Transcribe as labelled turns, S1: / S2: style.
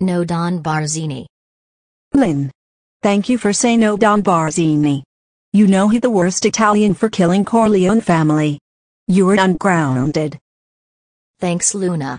S1: No Don Barzini.
S2: Lynn. Thank you for saying no Don Barzini. You know he the worst Italian for killing Corleone family. You're ungrounded.
S1: Thanks Luna.